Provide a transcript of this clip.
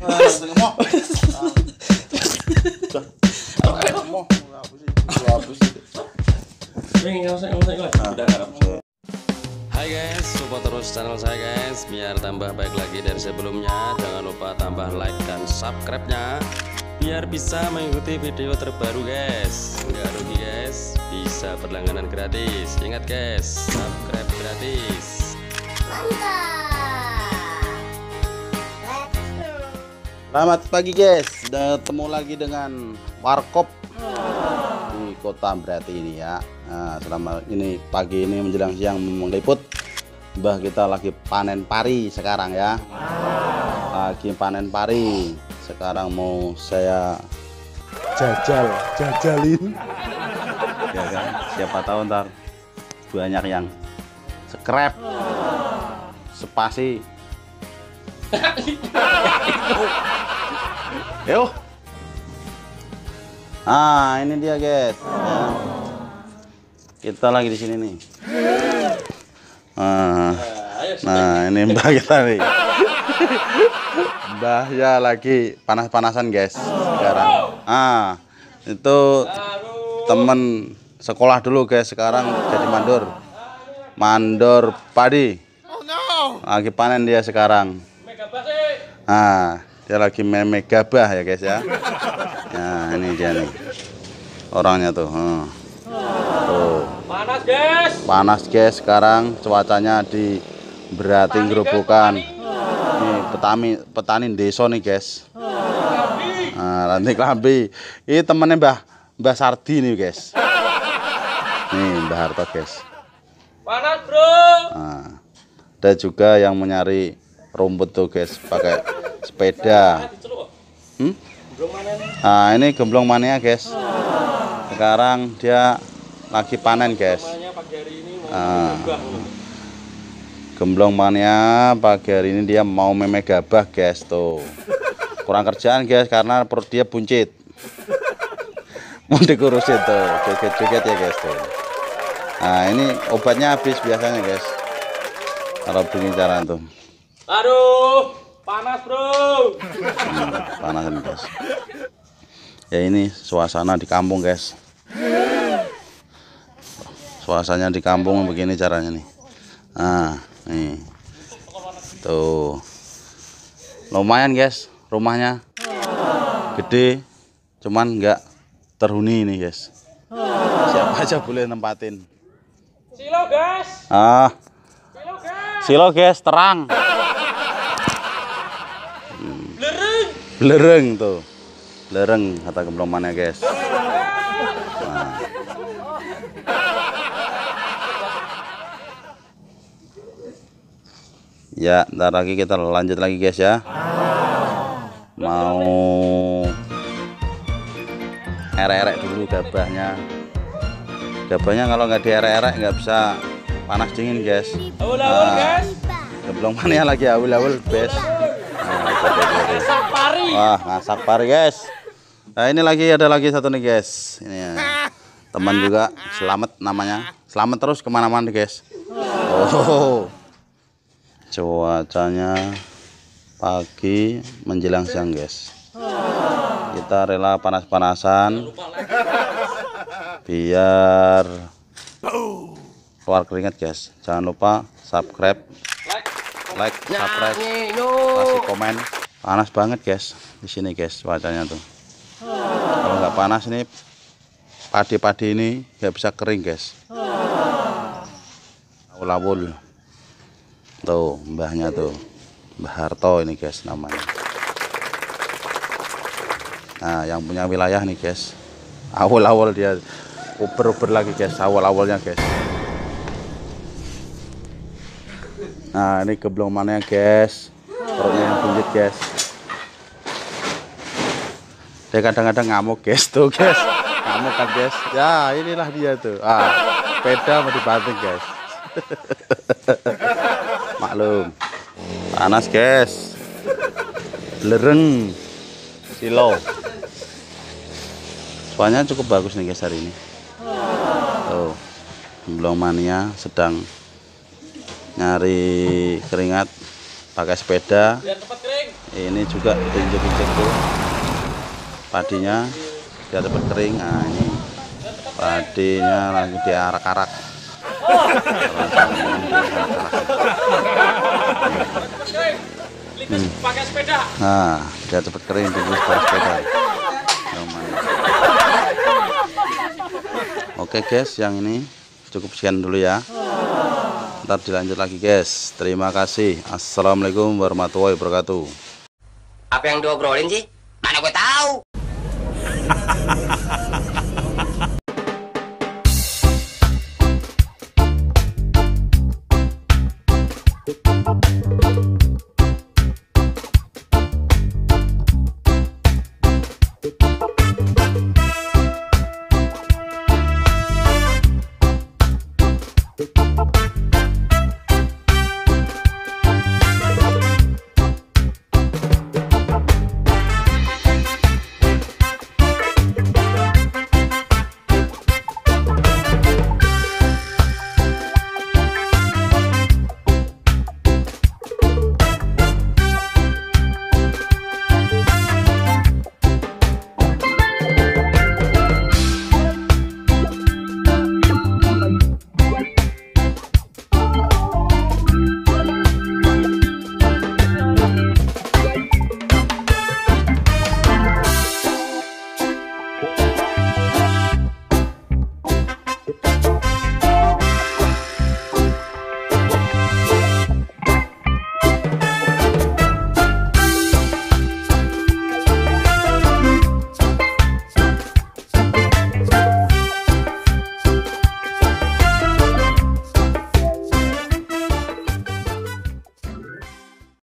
Hai guys, support terus channel saya guys Biar tambah baik lagi dari sebelumnya. Jangan lupa tambah like dan subscribe-nya Biar bisa mengikuti video terbaru guys. Nggak rugi guys Bisa berlangganan gratis. Ingat guys, subscribe gratis Selamat pagi guys, sudah ketemu lagi dengan Warkop di kota berarti ini ya. Nah, selama ini pagi ini menjelang siang meliput, Mbah kita lagi panen pari sekarang ya. Lagi panen pari. Sekarang mau saya jajal, jajalin. Ya kan, siapa tahu ntar banyak yang scrap, spasi, Yuk. Ah, ini dia, guys. Ya. Kita lagi di sini nih. Ah. Nah, ini Mbah kita nih. Mbah ya lagi panas-panasan, guys. Sekarang. Ah, itu temen sekolah dulu, guys. Sekarang jadi mandor. Mandor padi. Lagi panen dia sekarang. Nah, dia lagi meme gabah ya guys ya. Nah, ini dia nih. Orangnya tuh. hmm. Tuh. Panas guys. Panas guys sekarang cuacanya di Berating Gerobokan. Ini petani petani desa nih guys. Nah, nanti kelambi. Ini temennya Mbah Mbah Sardi nih guys. Nih Mbah Harto guys. Panas bro. Nah, ada juga yang menyari rumput tuh guys pakai sepeda. Hmm? Nah ini gemblong mania guys. Sekarang dia lagi panen guys. Ah. Gemblong mania pagi hari ini dia mau meme gabah guys tuh. Kurang kerjaan guys karena perut dia buncit. Mau dikurusin tuh, joget-joget ya guys tuh. Nah ini obatnya habis biasanya guys. Kalau begini cara tuh. Aduh, panas bro. Panas nih guys. Ya ini suasana di kampung guys. Suasananya di kampung begini caranya nih. Nah, nih. Tuh. Lumayan guys rumahnya. Gede. Cuman nggak terhuni ini guys. Siapa aja boleh nempatin. Silo guys. Ah, Silo guys. silo guys terang. Belereng tuh. Belereng kata kemblomannya guys. Nah. Ya, ntar lagi kita lanjut lagi guys ya. Mau erek-erek dulu gabahnya. Gabahnya kalau nggak dierek-erek nggak bisa panas dingin guys. Awal-awal Ah. guys. Gemblong mania lagi awul-awul best. Nah. Pari. Wah, masak pari guys. Nah, ini lagi ada lagi satu nih guys. Ini ya. Teman juga selamat namanya. Selamat terus ke mana-mana guys. Oh, cuacanya pagi menjelang siang guys. Kita rela panas-panasan biar keluar keringat guys. Jangan lupa subscribe, like, subscribe, kasih komen. Panas banget guys di sini guys cuacanya tuh. Kalau nggak panas ini padi-padi ini nggak bisa kering guys. Awul-awul. Tuh mbahnya tuh. Mbah Harto ini guys namanya. Nah yang punya wilayah nih guys. Awal-awal dia uber-uber lagi guys. Awal-awalnya guys. Nah ini geblong mana guys. Perutnya yang buncit guys. Dia kadang-kadang ngamuk guys tuh guys. Ngamuk kan guys. Ya inilah dia tuh. Ah sepeda mau dibanting guys. Maklum. Panas guys. Lereng. Silo. Soalnya cukup bagus nih guys hari ini. Tuh. Gemblong mania sedang nyari keringat pakai sepeda ini juga injek-injek tuh padinya biar cepat kering. Nah ini padinya lagi diarak-arak. Pakai sepeda. nah biar cepat kering tunggu sepeda. Sepeda oke guys yang ini cukup sekian dulu ya. Ntar dilanjut lagi guys. Terima kasih. Assalamualaikum warahmatullahi wabarakatuh. Apa yang diobrolin sih? Mana gue tahu. Thank